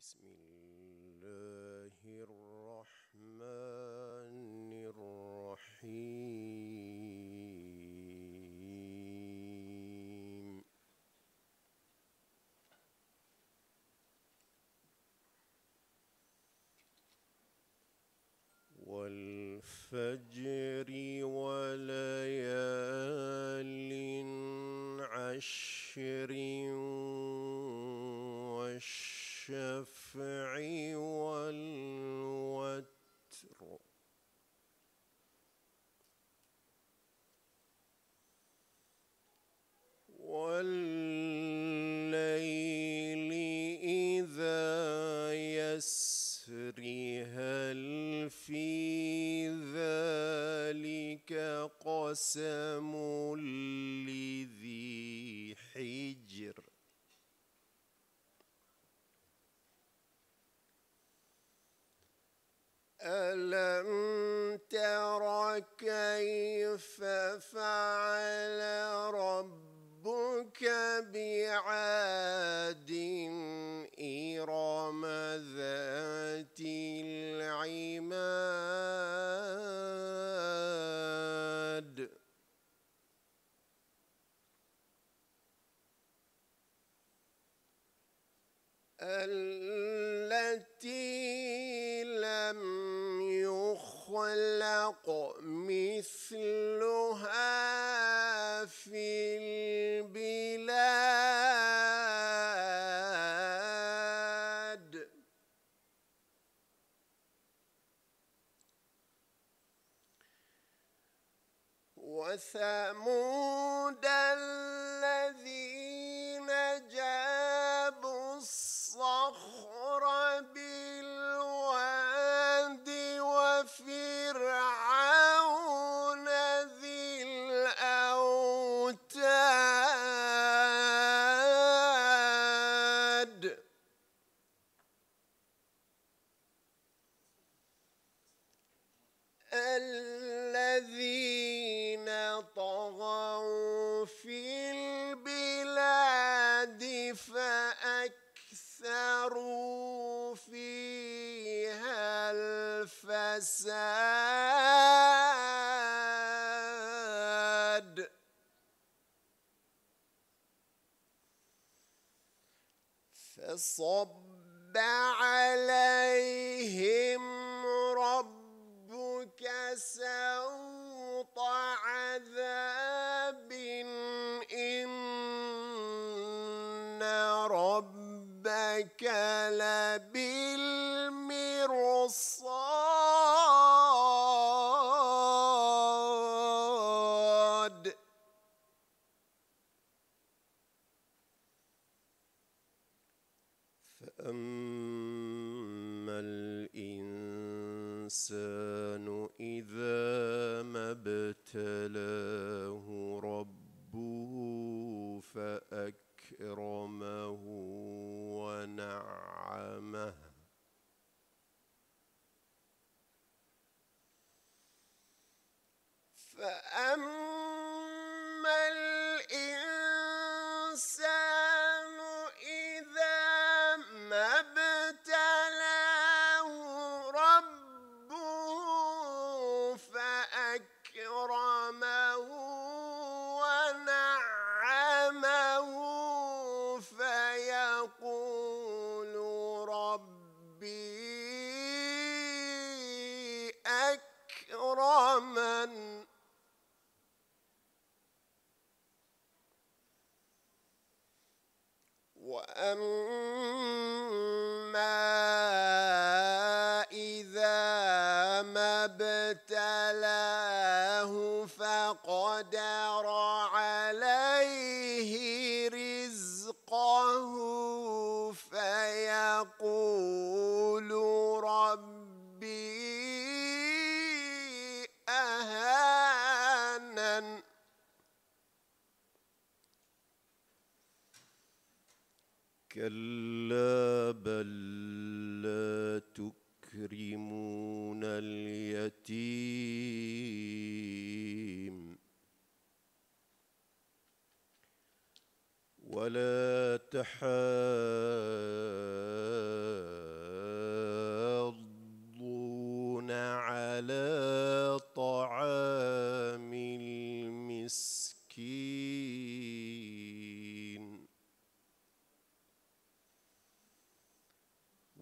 بسم الله الرحمن الرحيم. والفجر وليال عشر والشفع والوتر. والليل إذا يسر هل في ذلك قسم لذي حجر؟ ألم تر كيف فعل ربك بعاد إرم ذات العماد؟ التي يخلق مثلها في البلاد. وثمود الذين طغوا في البلاد فأكثروا فيها الفساد. فصب عليهم سوط عذاب إن ربك لبالمرصاد. فأما الإنسان إذا ما ابتلاه ربه فأكرمه ونعمه وأما إذا ما ابتلاه فقدر كلا بل لا تكرمون اليتيم ولا تحاولون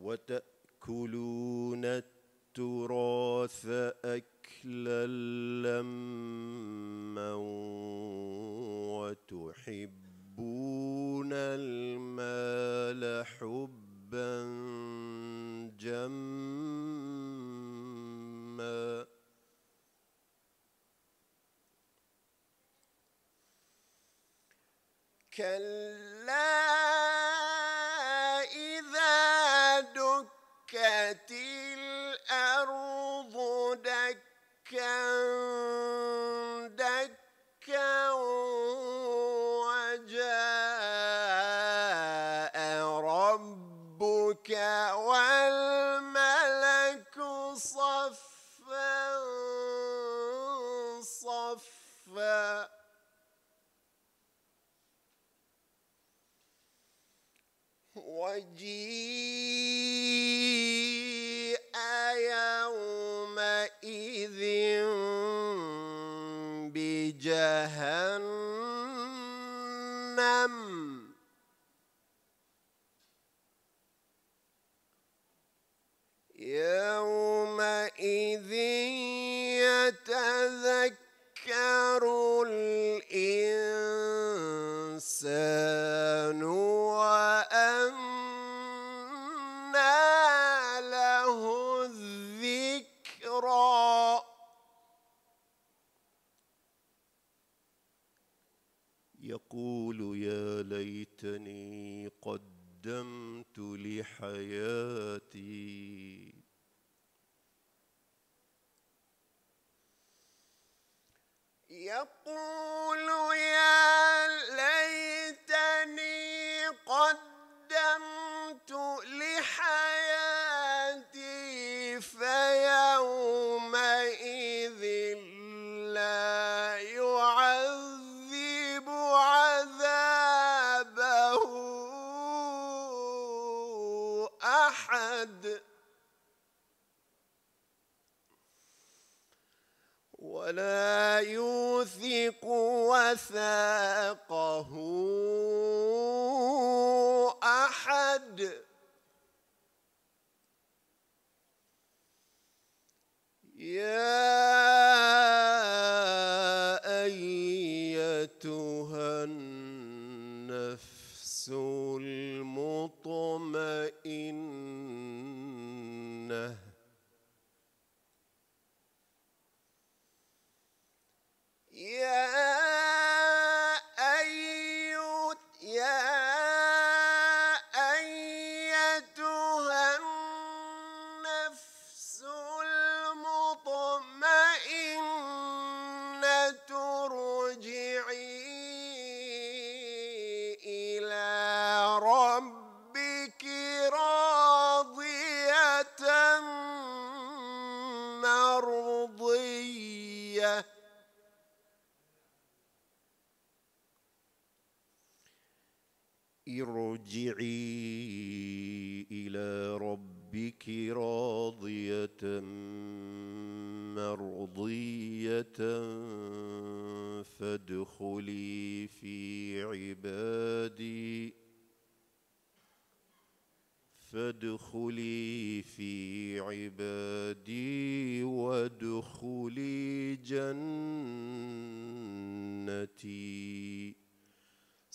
وتأكلون التراث أكلا لما وتحبون المال حبا جما. كلا دكا وجاء ربك والملك صفا صفا. وجيء them. قدمت ولا يوثق وثاقه. ارجعي إلى ربك راضية مرضية فادخلي في عبادي فادخلي في عبادي وادخلي جنتي.